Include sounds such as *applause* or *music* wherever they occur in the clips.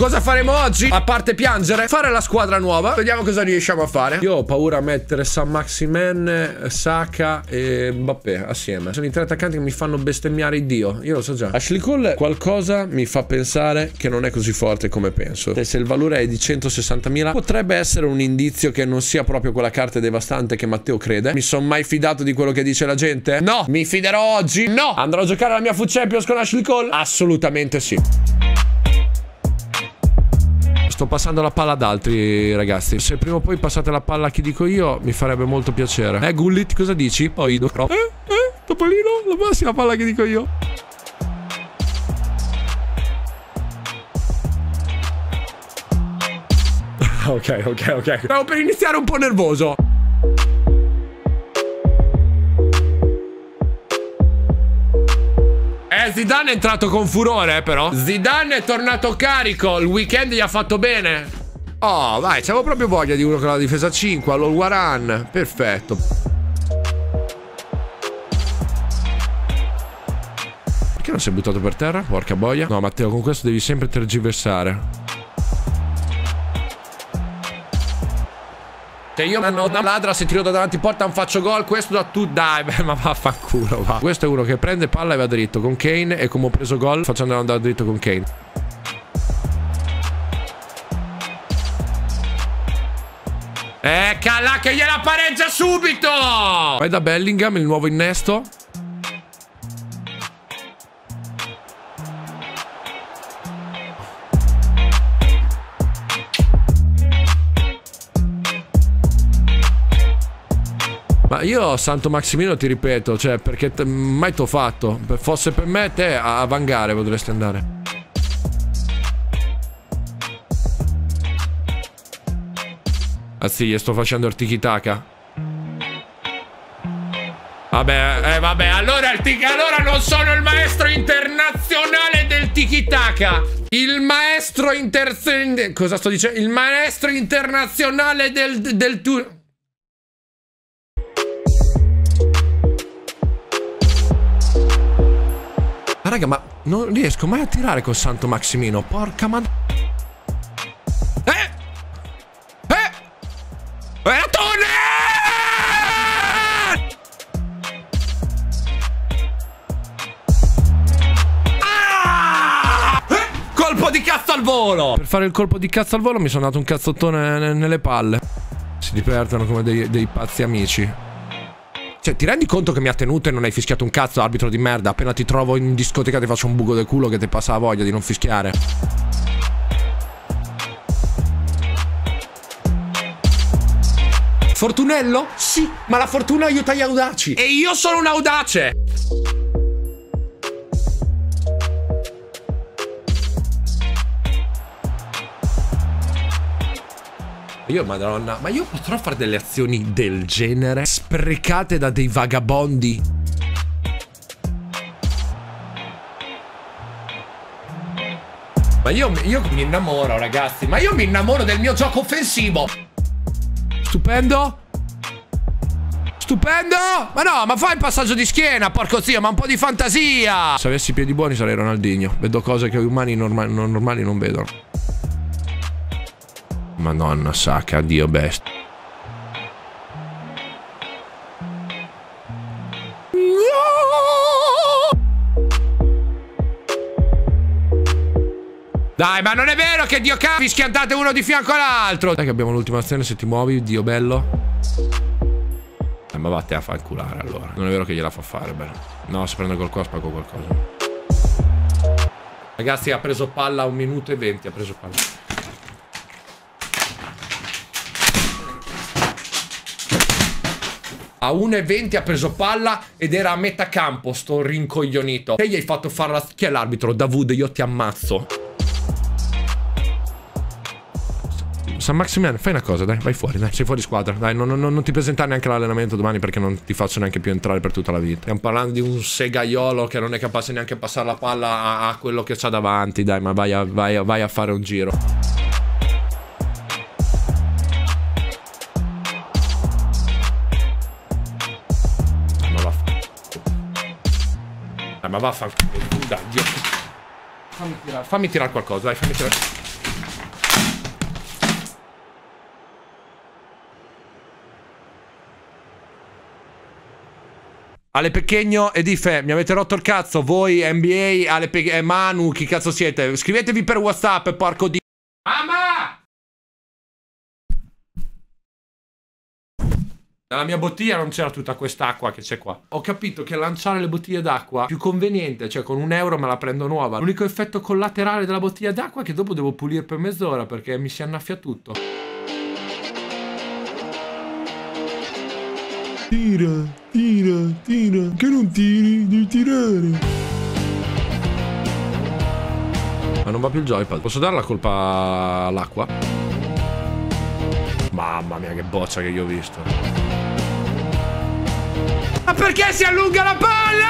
Cosa faremo oggi? A parte piangere, fare la squadra nuova. Vediamo cosa riusciamo a fare. Io ho paura a mettere San Maximen, Saka e Mbappé assieme. Sono i tre attaccanti che mi fanno bestemmiare Dio. Io lo so già. Ashley Cole qualcosa mi fa pensare che non è così forte come penso. Se il valore è di 160.000 potrebbe essere un indizio che non sia proprio quella carta devastante che Matteo crede. Mi sono mai fidato di quello che dice la gente? No. Mi fiderò oggi? No. Andrò a giocare la mia Food Champions con Ashley Cole? Assolutamente sì. Sto passando la palla ad altri ragazzi. Se prima o poi passate la palla a chi dico io, mi farebbe molto piacere. Eh, Gullit, cosa dici? Poi oh, Eh, eh, Topolino, la massima palla che dico io. *laughs* ok, ok, ok. Stavo per iniziare un po' nervoso. Eh, Zidane è entrato con furore, eh, però. Zidane è tornato carico. Il weekend gli ha fatto bene. Oh, vai, c'avevo proprio voglia di uno con la difesa 5, all'All Waran. Perfetto. Perché non si è buttato per terra? Porca boia. No, Matteo, con questo devi sempre tergiversare. Se io mando una ladra, se tiro da davanti porta non faccio gol, questo da tu dai, *laughs* beh, ma vaffanculo, va. Questo è uno che prende palla e va dritto con Kane e come ho preso gol faccio andare, andare dritto con Kane. Eh, cala che gliela pareggia subito! Vai da Bellingham, il nuovo innesto. Ma io Santo Maximino ti ripeto, cioè perché mai t'ho fatto. Fosse per me te a Vangare potresti andare. Ah sì, gli sto facendo il tiki-taka. Vabbè, eh, vabbè, allora, il tiki allora non sono il maestro internazionale del tiki-taka. Il maestro inter... Cosa sto dicendo? Il maestro internazionale del, del tour... raga, ma non riesco mai a tirare col Santo Maximino. Porca man... Eh! Eh! Era tunnel! Ah! Eh! Colpo di cazzo al volo! Per fare il colpo di cazzo al volo mi sono dato un cazzottone nelle palle. Si divertono come dei, dei pazzi amici. Cioè, ti rendi conto che mi ha tenuto e non hai fischiato un cazzo, arbitro di merda? Appena ti trovo in discoteca ti faccio un buco del culo che ti passa la voglia di non fischiare. Fortunello? Sì, ma la fortuna aiuta gli audaci. E io sono un audace! Io, madonna, ma io potrò fare delle azioni del genere? Sprecate da dei vagabondi? Ma io, io mi innamoro, ragazzi. Ma io mi innamoro del mio gioco offensivo. Stupendo. Stupendo! Ma no, ma fai il passaggio di schiena, porco zio, ma un po' di fantasia! Se avessi piedi buoni sarei Ronaldinho. Vedo cose che gli umani norma normali non vedono. Madonna sacra, Dio best. Dai, ma non è vero che Dio cavi schiantate uno di fianco all'altro. Dai che abbiamo l'ultima azione, se ti muovi, Dio bello. Eh, ma vatte a fanculare allora. Non è vero che gliela fa fare, beh. No, se prende qualcosa, spacco qualcosa. Ragazzi, ha preso palla un minuto e venti, ha preso palla. A 1,20 ha preso palla ed era a metà campo, sto rincoglionito. Te gli hai fatto fare la... Chi è l'arbitro? Davud, io ti ammazzo. San Maximian, fai una cosa, dai, vai fuori, dai, sei fuori squadra. Dai, non, non, non ti presentare neanche all'allenamento domani perché non ti faccio neanche più entrare per tutta la vita. Stiamo parlando di un segaiolo che non è capace neanche a passare la palla a, a quello che c'ha davanti. Dai, ma vai a, vai, vai a fare un giro. ma vaffanculo. Dai, Fammi tirare, fammi tirare qualcosa, dai, fammi tirare. Ale Pecchegno e Dife, mi avete rotto il cazzo, voi NBA, Ale Pe- eh, Manu, chi cazzo siete? Scrivetevi per WhatsApp, porco di... Nella mia bottiglia non c'era tutta quest'acqua che c'è qua. Ho capito che lanciare le bottiglie d'acqua è più conveniente, cioè con un euro me la prendo nuova. L'unico effetto collaterale della bottiglia d'acqua è che dopo devo pulire per mezz'ora perché mi si annaffia tutto. Tira, tira, tira. Che non tiri, devi tirare. Ma non va più il joypad. Posso dare la colpa all'acqua? Mamma mia, che boccia che io ho visto. Ma perché si allunga la palla?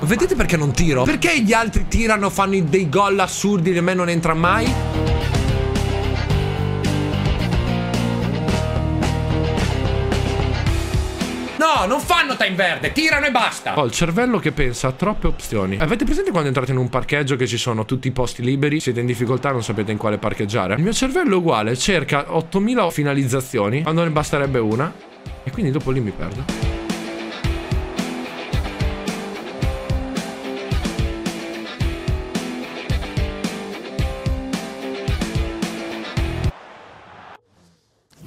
Vedete perché non tiro? Perché gli altri tirano, fanno dei gol assurdi e a me non entra mai? No, non fanno time verde, tirano e basta. Ho il cervello che pensa a troppe opzioni. Avete presente quando entrate in un parcheggio che ci sono tutti i posti liberi? Siete in difficoltà, non sapete in quale parcheggiare? Il mio cervello è uguale, cerca 8000 finalizzazioni, quando ne basterebbe una. E quindi dopo lì mi perdo.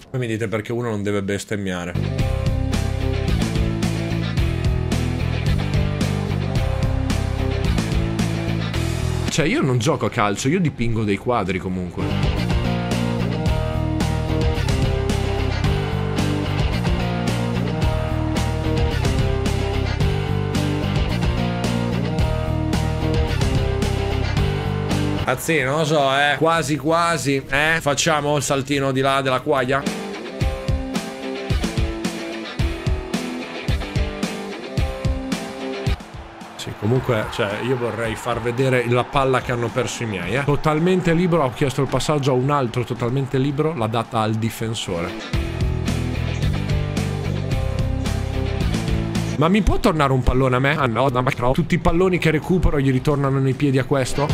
Poi mi dite perché uno non deve bestemmiare. Cioè, io non gioco a calcio, io dipingo dei quadri comunque. Ragazzi, non lo so, eh. Quasi quasi, eh. Facciamo il saltino di là della quaglia? Comunque, cioè, io vorrei far vedere la palla che hanno perso i miei, eh. Totalmente libero, ho chiesto il passaggio a un altro totalmente libero, l'ha data al difensore. Ma mi può tornare un pallone a me? Ah no, no, tutti i palloni che recupero gli ritornano nei piedi a questo?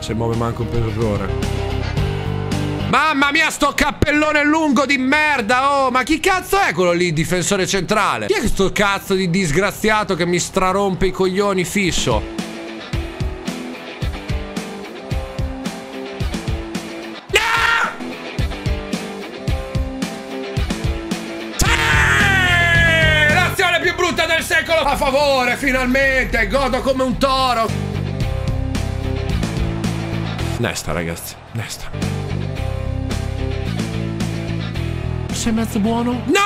Se muove manco per errore. Mamma mia, sto cappellone lungo di merda, oh! Ma chi cazzo è quello lì, difensore centrale? Chi è questo cazzo di disgraziato che mi strarompe i coglioni fisso? Secolo! A favore, finalmente! Godo come un toro! Nesta, ragazzi, Nesta. Sei mezzo buono? No!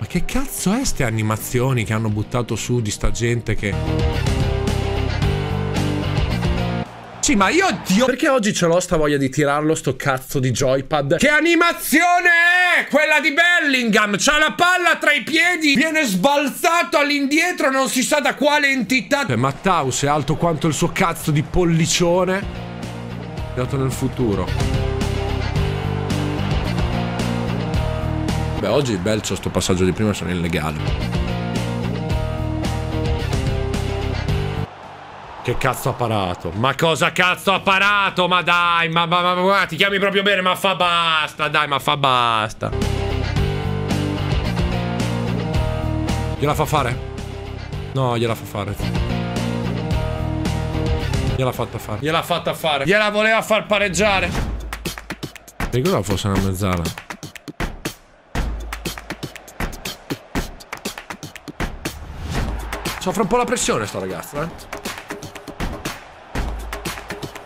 Ma che cazzo è ste animazioni che hanno buttato su di sta gente che... Sì, ma io Dio... Perché oggi ce l'ho sta voglia di tirarlo sto cazzo di joypad? Che animazione è? Quella di Bellingham! C'ha la palla tra i piedi, viene sbalzato all'indietro, non si sa da quale entità. Cioè, Mattaus è alto quanto il suo cazzo di pollicione. Dato nel futuro. Beh, oggi Belcio sto passaggio di prima sono illegale. Che cazzo ha parato? Ma cosa cazzo ha parato? Ma dai, ma, ma, ma, ma ti chiami proprio bene, ma fa basta, dai, ma fa basta. Gliela fa fare? No, gliela fa fare. Gliela fatta fare. Gliela fatta fare. Gliela voleva far pareggiare. Ricordavo fosse una mezzala. Soffre un po' la pressione sto ragazzo, eh.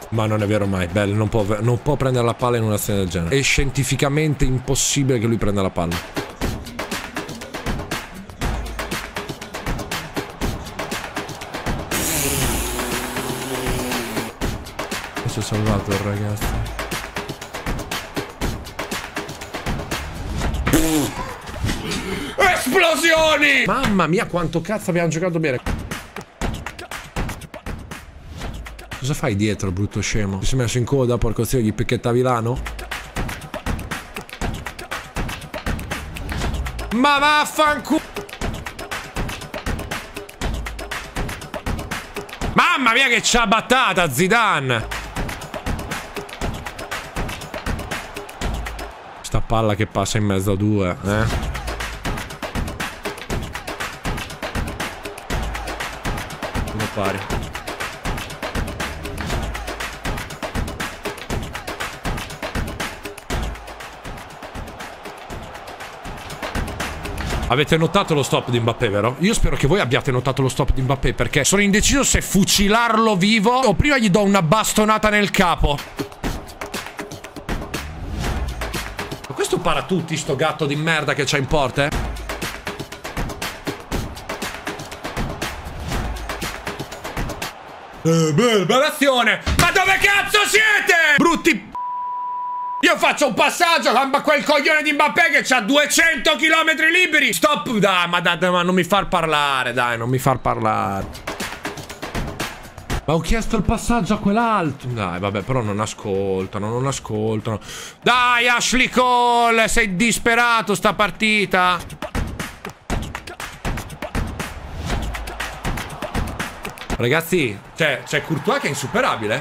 Ma non è vero mai, Bell non può, non può prendere la palla in un'azione del genere. È scientificamente impossibile che lui prenda la palla. Si è salvato il ragazzo. Esplosioni! Mamma mia, quanto cazzo abbiamo giocato bene. Cosa fai dietro, brutto scemo? Ti sei messo in coda, porco zio, gli picchettavi l'ano? Ma vaffanculo! Mamma mia che ciabattata, Zidane! Sta palla che passa in mezzo a due, eh? Pari? Avete notato lo stop di Mbappé, vero? Io spero che voi abbiate notato lo stop di Mbappé perché sono indeciso se fucilarlo vivo o prima gli do una bastonata nel capo. Ma questo para tutti sto gatto di merda che c'ha in porta, eh? Eh! Ma dove cazzo siete? Brutti io faccio un passaggio a quel coglione di Mbappé che ha 200 km liberi. Stop. Dai, ma, dai, ma non mi far parlare, dai, non mi far parlare. Ma ho chiesto il passaggio a quell'altro. Dai, vabbè, però non ascoltano, non ascoltano. Dai, Ashley Cole, sei disperato sta partita. Ragazzi, cioè, c'è Courtois che è insuperabile.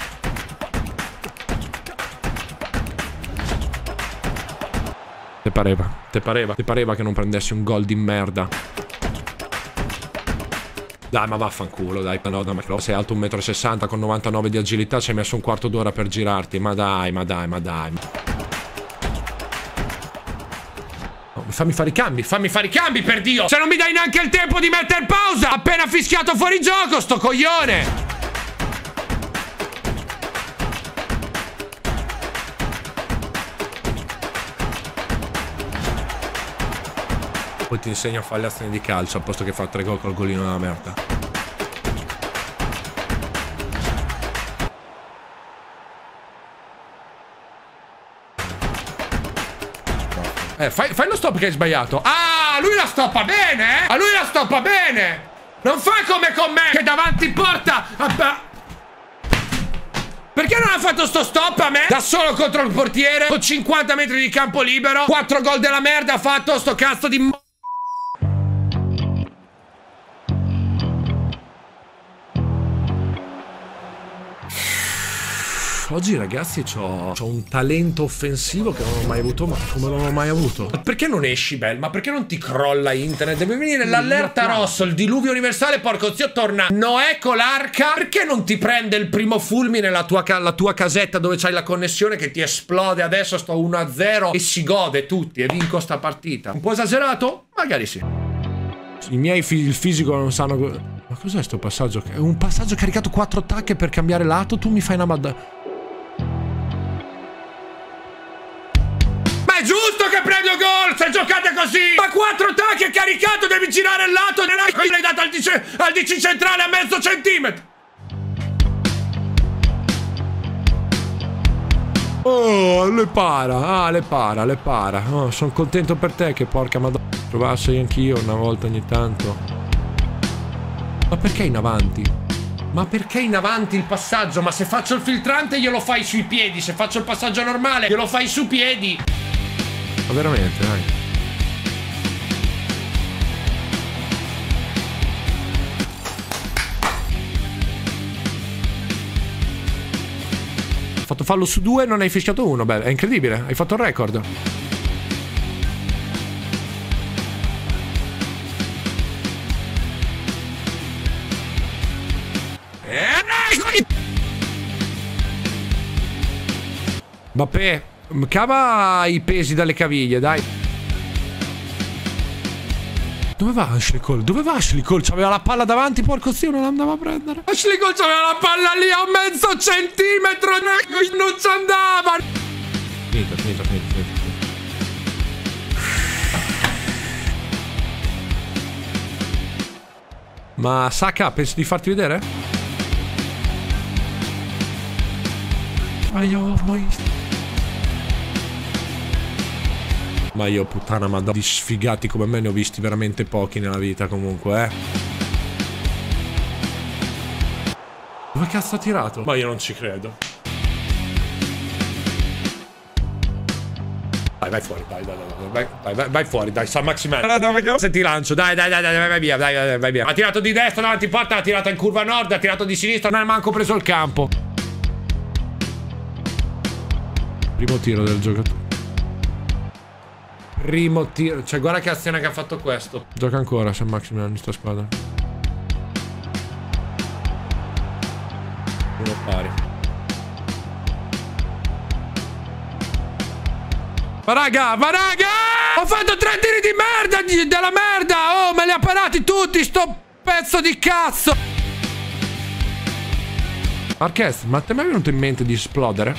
Te pareva, te pareva, te pareva che non prendessi un gol di merda. Dai, ma vaffanculo, dai, no, dai, ma sei alto 1,60 m con 99 di agilità, ci hai messo un quarto d'ora per girarti. Ma dai, ma dai, ma dai. Fammi fare i cambi, fammi fare i cambi, per Dio! Se non mi dai neanche il tempo di mettere pausa! Appena fischiato fuori gioco, sto coglione! poi ti insegno a fare le azioni di calcio al posto che fa tre gol col golino della merda. Eh, fai, fai, lo stop che hai sbagliato. Ah, lui la stoppa bene, eh? A lui la stoppa bene. Non fa come con me, che davanti porta... Perché non ha fatto sto stop a me? Da solo contro il portiere, con 50 metri di campo libero, 4 gol della merda ha fatto sto cazzo di... oggi ragazzi ho un talento offensivo che non ho mai avuto, ma come non ho mai avuto. Ma perché non esci, Bel? Ma perché non ti crolla internet? Deve venire l'allerta rosso, il diluvio universale, porco zio, torna Noè con l'arca. Perché non ti prende il primo fulmine la tua, la tua casetta dove c'hai la connessione che ti esplode? Adesso sto 1-0 e si gode tutti e vinco sta partita. Un po' esagerato? Magari sì. I miei fi il fisico non sanno... Ma cos'è sto passaggio? È un passaggio caricato 4 tacche per cambiare lato? Tu mi fai una madda... prendo gol se giocate così! Ma quattro tacchi è caricato, devi girare il lato e l'hai dato al DC, al DC centrale a mezzo centimetro! Oh, le para, ah, le para, le para. Oh, sono contento per te che porca madonna. Provassi anch'io una volta ogni tanto. Ma perché in avanti? Ma perché in avanti il passaggio? Ma se faccio il filtrante glielo fai sui piedi, se faccio il passaggio normale glielo fai su piedi. Ma veramente, dai. Ho fatto fallo su due non hai fischiato uno, beh, è incredibile, hai fatto il record. Mbappé Cava i pesi dalle caviglie, dai. Dove va Ashley Cole? Dove va Ashley Cole? C'aveva la palla davanti, porco zio, non l'andava a prendere. Ashley Cole c'aveva la palla lì a mezzo centimetro, non ci andava. Finita, finita, finita, finita. Ma Saka, pensi di farti vedere? Ma io, Ma io puttana madonna di sfigati come me ne ho visti veramente pochi nella vita comunque, eh. Dove cazzo ha tirato? Ma io non ci credo. Vai, vai fuori, dai, dai, dai, vai, vai, vai, vai fuori, dai, San Maximan. Se ti lancio, dai, dai, dai, dai, vai via, dai, dai, vai via. Ha tirato di destra davanti porta, ha tirato in curva nord, ha tirato di sinistra, non ha manco preso il campo. Primo tiro del giocatore. Primo tiro. Cioè, guarda che azione che ha fatto questo. Gioca ancora San Maximan in sta squadra. Uno pari. Ma raga, ma raga! Ho fatto tre tiri di merda, di- della merda! Oh, me li ha parati tutti, sto pezzo di cazzo! Marquez, ma te mi è venuto in mente di esplodere?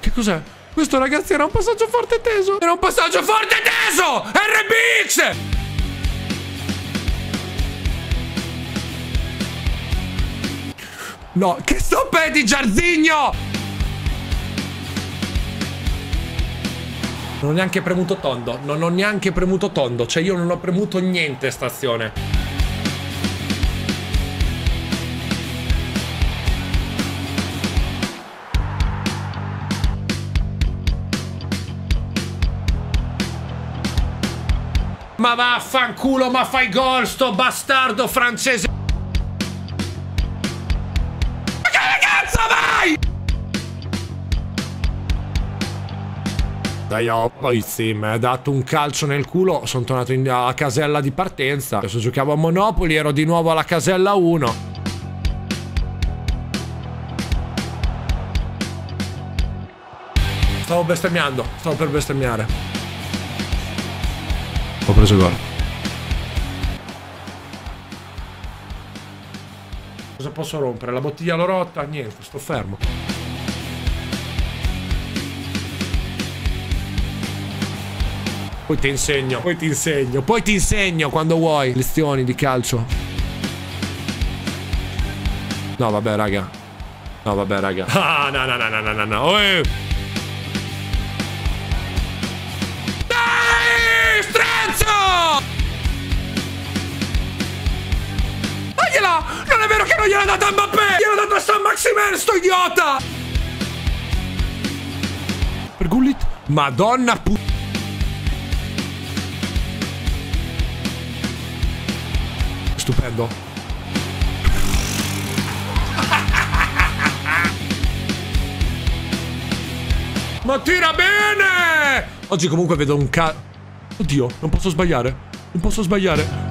Che cos'è? Questo ragazzi era un passaggio forte teso! Era un passaggio forte teso! RBX! No, che stoppeti, Giardino! Non ho neanche premuto tondo. Non ho neanche premuto tondo. Cioè, io non ho premuto niente stazione. Ma vaffanculo, ma fai gol, sto bastardo francese. Ma che cazzo vai? Dai, oh, poi sì, mi ha dato un calcio nel culo. Sono tornato in, alla casella di partenza. Adesso giocavo a Monopoli, ero di nuovo alla casella 1. Stavo bestemmiando, stavo per bestemmiare. Ho preso gol. Cosa posso rompere? La bottiglia l'ho rotta? Niente, sto fermo. Poi ti insegno, poi ti insegno, poi ti insegno quando vuoi. Lezioni di calcio. No, vabbè, raga. No, vabbè, raga. *laughs* Ah, no, no, no, no, no, no. Oh, eh. Non gliel'ha data a Mbappé! Gliel'ha data a San Maximen, sto idiota! Per Gullit? Madonna puttana. Stupendo. *laughs* Ma tira bene! Oggi comunque vedo un ca... Oddio, non posso sbagliare. Non posso sbagliare.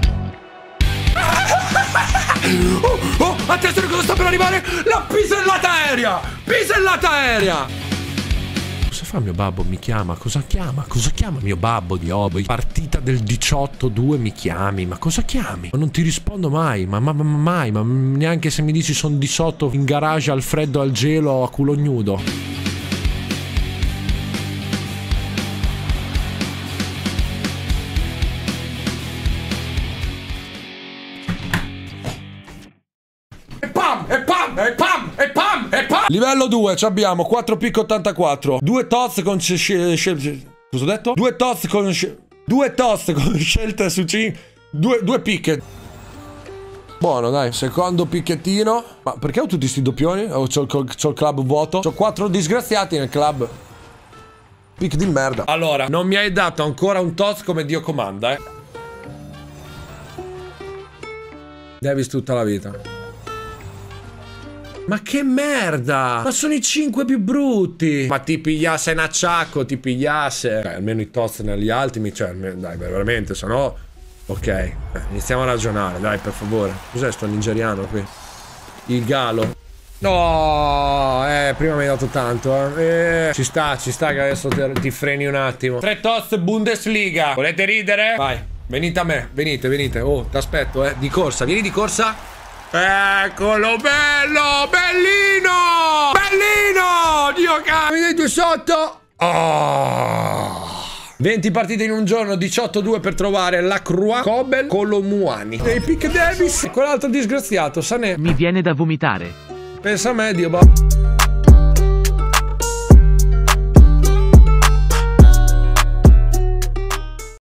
*laughs* Oh, oh, attenzione cosa sta per arrivare! La pisellata aerea! Pisellata aerea! Cosa fa mio babbo? Mi chiama? Cosa chiama? Cosa chiama mio babbo di Obo? Partita del 18-2 mi chiami? Ma cosa chiami? Ma non ti rispondo mai, ma, ma, ma mai, ma neanche se mi dici sono di sotto in garage al freddo, al gelo, a culo nudo. Livello 2, ci abbiamo 4 pick 84. 2 toz con Cosa ho detto? 2 toz con 2 toz con *laughs* scelte su 5. 2 due picche. Buono, dai. Secondo picchettino. Ma perché ho tutti sti doppioni? Oh, c'ho, il- club vuoto. C'ho 4 disgraziati nel club. Pick di merda. Allora, non mi hai dato ancora un toz come Dio comanda, eh. Davis tutta la vita. Ma che merda! Ma sono i 5 più brutti! Ma ti pigliasse un acciacco, ti pigliasse. Beh, almeno i toz negli ultimi, cioè, dai, veramente, se no. Ok, eh, iniziamo a ragionare, dai, per favore. Cos'è sto nigeriano qui? Il galo. No, eh, prima mi hai dato tanto, eh. Eh, Ci sta, ci sta che adesso te- ti freni un attimo. Tre toz Bundesliga. Volete ridere? Vai, venite a me, venite, venite. Oh, ti aspetto, eh. Di corsa, vieni di corsa. Eccolo, bello, bellino! Bellino! Dio cazzo! Mi dai tu sotto? Oh. 20 partite in un giorno, 18-2 per trovare la Croix, Cobel, Colomuani. E Pick Davis e quell'altro disgraziato, Sané. Mi viene da vomitare. Pensa a me, Dio boh.